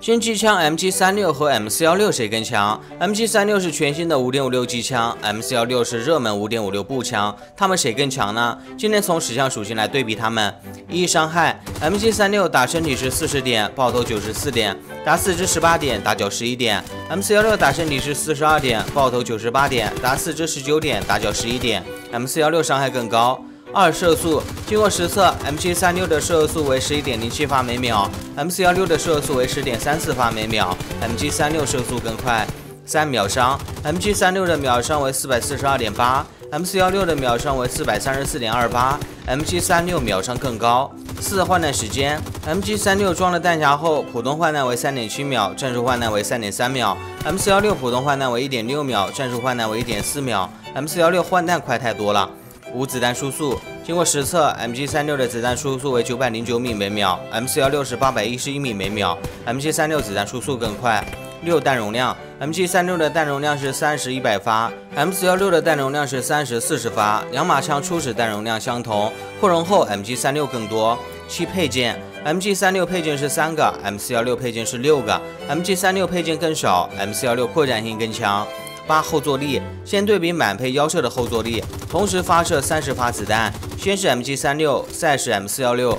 新机枪 MG 三六和 M 四幺六谁更强？MG 三六是全新的五点五六机枪，M 四幺六是热门五点五六步枪，它们谁更强呢？今天从十项属性来对比它们。一、伤害，MG 三六打身体是四十点，爆头九十四点，打四肢十八点，打脚十一点；M 四幺六打身体是四十二点，爆头九十八点，打四肢十九点，打脚十一点；M 四幺六伤害更高。二射速，经过实测，MG 三六的射速为十一点零七发每秒，M 四幺六的射速为十点三四发每秒，MG 三六射速更快。三秒伤，MG 三六的秒伤为四百四十二点八，M 四幺六的秒伤为四百三十四点二八，MG 三六秒伤更高。四换弹时间，MG 三六装了弹匣后，普通换弹为三点七秒，战术换弹为三点三秒；M 四幺六普通换弹为一点六秒，战术换弹为一点四秒。M 四幺六换弹快太多了。无子弹输速，经过实测，MG 三六的子弹输速为九百零九米每秒，M 四幺六是八百一十一米每秒，MG 三六子弹输速更快。六弹容量，MG 三六的弹容量是三十一百发，M 四幺六的弹容量是三十四十发，两把枪初始弹容量相同，扩容后 MG 三六更多。七配件，MG 三六配件是三个，M 四幺六配件是六个，MG 三六配件更少，M 四幺六扩展性更强。八后坐力，先对比满配腰射的后坐力，同时发射三十发子弹。先是 MG 三六，再是 M 四幺六。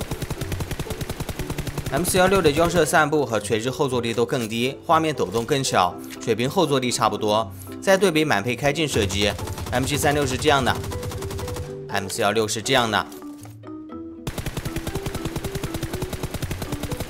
M 四幺六的腰射散布和垂直后坐力都更低，画面抖动更小，水平后坐力差不多。再对比满配开镜射击，MG 三六是这样的，M 四幺六是这样的，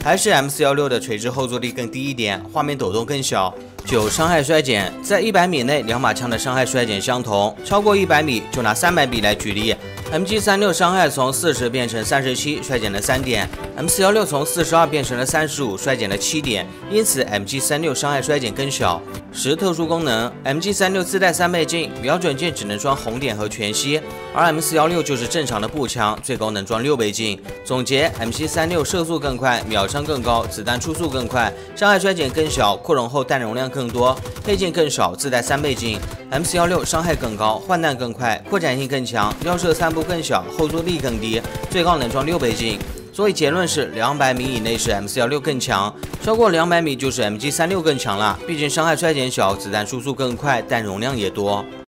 还是 M 四幺六的垂直后坐力更低一点，画面抖动更小。九伤害衰减，在一百米内两把枪的伤害衰减相同，超过一百米就拿三百米来举例。MG 三六伤害从四十变成三十七，衰减了三点；M 四幺六从四十二变成了三十五，衰减了七点。因此，MG 三六伤害衰减更小。十特殊功能，MG 三六自带三倍镜，瞄准镜只能装红点和全息，而 M 四幺六就是正常的步枪，最高能装六倍镜。总结：MG 三六射速更快，秒伤更高，子弹出速更快，伤害衰减更小，扩容后弹容量更多，配件更少，自带三倍镜。M 四幺六伤害更高，换弹更快，扩展性更强，腰射散布更小，后坐力更低，最高能装六倍镜。所以结论是，两百米以内是 M416 更强，超过两百米就是 MG36 更强了。毕竟伤害衰减小，子弹输出更快，但容量也多。